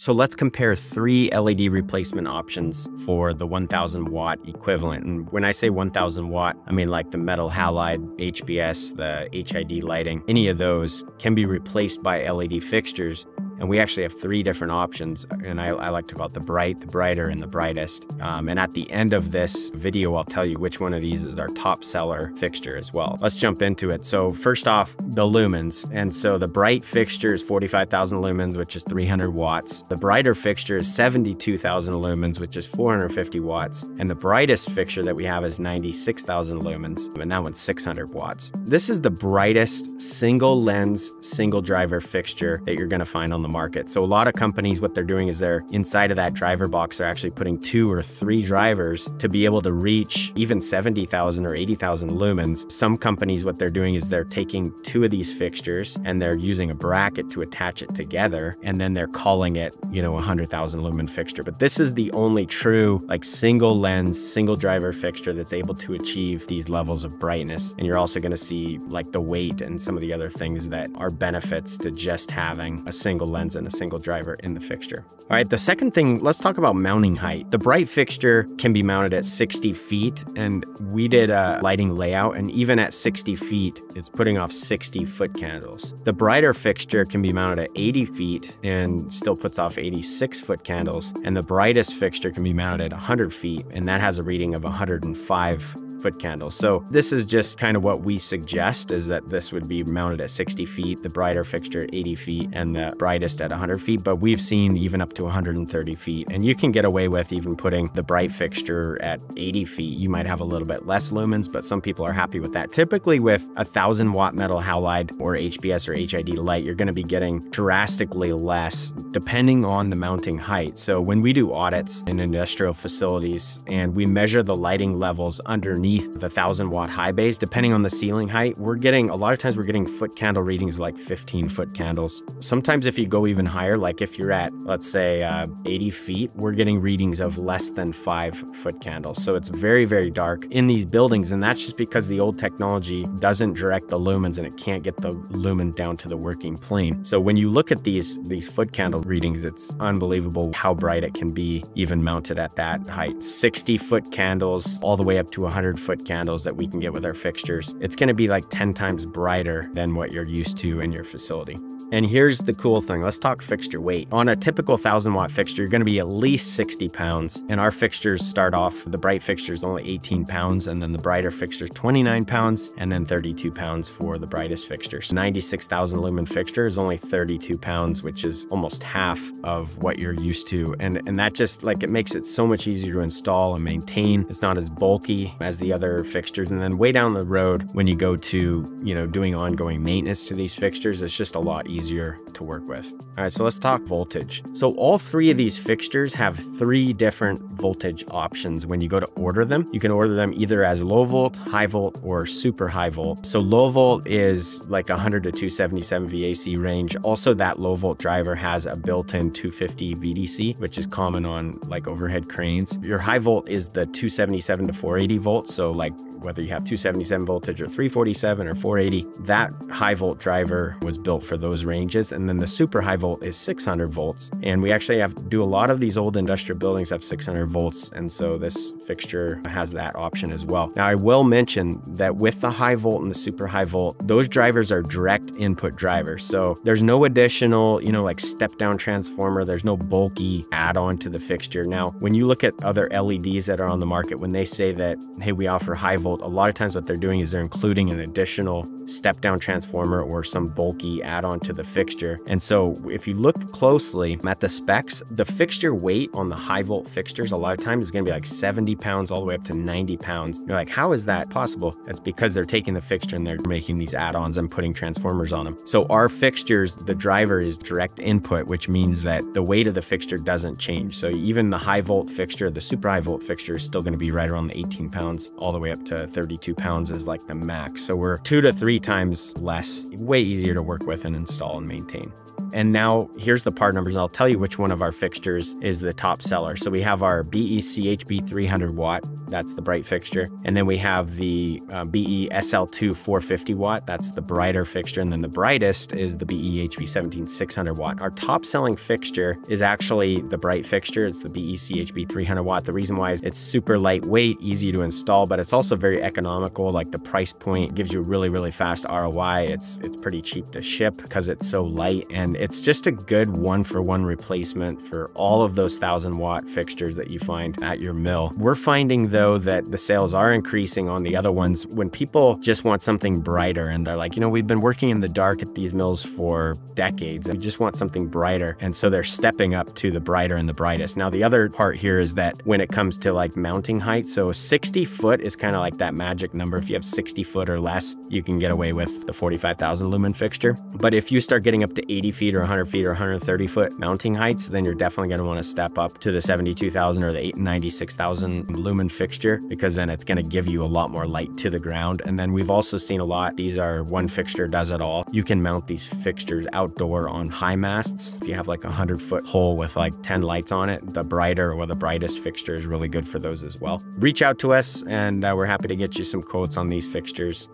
So let's compare three LED replacement options for the 1000 watt equivalent. And when I say 1000 watt, I mean like the metal halide, HPS, the HID lighting, any of those can be replaced by LED fixtures and we actually have three different options. And I, I like to call it the bright, the brighter, and the brightest. Um, and at the end of this video, I'll tell you which one of these is our top seller fixture as well. Let's jump into it. So first off, the lumens. And so the bright fixture is 45,000 lumens, which is 300 watts. The brighter fixture is 72,000 lumens, which is 450 watts. And the brightest fixture that we have is 96,000 lumens, and that one's 600 watts. This is the brightest single lens, single driver fixture that you're gonna find on the market. So a lot of companies, what they're doing is they're inside of that driver box, they're actually putting two or three drivers to be able to reach even 70,000 or 80,000 lumens. Some companies, what they're doing is they're taking two of these fixtures and they're using a bracket to attach it together. And then they're calling it, you know, a 100,000 lumen fixture. But this is the only true like single lens, single driver fixture that's able to achieve these levels of brightness. And you're also going to see like the weight and some of the other things that are benefits to just having a single lens lens and a single driver in the fixture. All right, the second thing, let's talk about mounting height. The bright fixture can be mounted at 60 feet, and we did a lighting layout, and even at 60 feet, it's putting off 60 foot candles. The brighter fixture can be mounted at 80 feet and still puts off 86 foot candles, and the brightest fixture can be mounted at 100 feet, and that has a reading of 105 foot candles. So this is just kind of what we suggest is that this would be mounted at 60 feet, the brighter fixture at 80 feet, and the brightest at 100 feet. But we've seen even up to 130 feet. And you can get away with even putting the bright fixture at 80 feet. You might have a little bit less lumens, but some people are happy with that. Typically with a thousand watt metal halide or HPS or HID light, you're going to be getting drastically less depending on the mounting height. So when we do audits in industrial facilities and we measure the lighting levels underneath underneath the 1000 watt high bays, depending on the ceiling height, we're getting a lot of times we're getting foot candle readings like 15 foot candles. Sometimes if you go even higher, like if you're at, let's say, uh, 80 feet, we're getting readings of less than five foot candles. So it's very, very dark in these buildings. And that's just because the old technology doesn't direct the lumens and it can't get the lumen down to the working plane. So when you look at these, these foot candle readings, it's unbelievable how bright it can be even mounted at that height. 60 foot candles all the way up to 100 foot candles that we can get with our fixtures, it's going to be like 10 times brighter than what you're used to in your facility. And here's the cool thing. Let's talk fixture weight. On a typical 1000 watt fixture, you're going to be at least 60 pounds. And our fixtures start off, the bright fixture is only 18 pounds, and then the brighter fixture 29 pounds, and then 32 pounds for the brightest fixture. So 96,000 lumen fixture is only 32 pounds, which is almost half of what you're used to. And, and that just like, it makes it so much easier to install and maintain. It's not as bulky as the other fixtures. And then way down the road, when you go to, you know, doing ongoing maintenance to these fixtures, it's just a lot easier easier to work with. All right, so let's talk voltage. So all three of these fixtures have three different voltage options. When you go to order them, you can order them either as low volt, high volt, or super high volt. So low volt is like 100 to 277 VAC range. Also, that low volt driver has a built-in 250 VDC, which is common on like overhead cranes. Your high volt is the 277 to 480 volts. So like whether you have 277 voltage or 347 or 480, that high volt driver was built for those ranges. And then the super high volt is 600 volts. And we actually have do a lot of these old industrial buildings have 600 volts. And so this fixture has that option as well. Now I will mention that with the high volt and the super high volt, those drivers are direct input drivers. So there's no additional, you know, like step down transformer. There's no bulky add on to the fixture. Now, when you look at other LEDs that are on the market, when they say that, hey, we offer high volt a lot of times what they're doing is they're including an additional step down transformer or some bulky add on to the fixture. And so if you look closely at the specs, the fixture weight on the high volt fixtures a lot of times is going to be like 70 pounds all the way up to 90 pounds. You're like, how is that possible? That's because they're taking the fixture and they're making these add ons and putting transformers on them. So our fixtures, the driver is direct input, which means that the weight of the fixture doesn't change. So even the high volt fixture, the super high volt fixture is still going to be right around the 18 pounds all the way up to 32 pounds is like the max. So we're two to three times less, way easier to work with and install and maintain. And now here's the part numbers. I'll tell you which one of our fixtures is the top seller. So we have our BECHB 300 watt. That's the bright fixture. And then we have the uh, BE SL2 450 watt. That's the brighter fixture. And then the brightest is the BE HB 17 600 watt. Our top selling fixture is actually the bright fixture. It's the BECHB 300 watt. The reason why is it's super lightweight, easy to install, but it's also very economical. Like the price point gives you really, really fast ROI. It's it's pretty cheap to ship because it's so light, and it's just a good one for one replacement for all of those thousand watt fixtures that you find at your mill. We're finding though that the sales are increasing on the other ones when people just want something brighter and they're like, you know, we've been working in the dark at these mills for decades and we just want something brighter. And so they're stepping up to the brighter and the brightest. Now, the other part here is that when it comes to like mounting height, so 60 foot is kind of like that magic number. If you have 60 foot or less, you can get away with the 45,000 lumen fixture. But if you start getting up to 80 feet or 100 feet or 130 foot mounting heights, then you're definitely going to want to step up to the 72,000 or the 96,000 lumen fixture because then it's going to give you a lot more light to the ground. And then we've also seen a lot, these are one fixture does it all. You can mount these fixtures outdoor on high masts. If you have like a 100 foot hole with like 10 lights on it, the brighter or the brightest fixture is really good for those as well. Reach out to us and uh, we're happy to get you some quotes on these fixtures.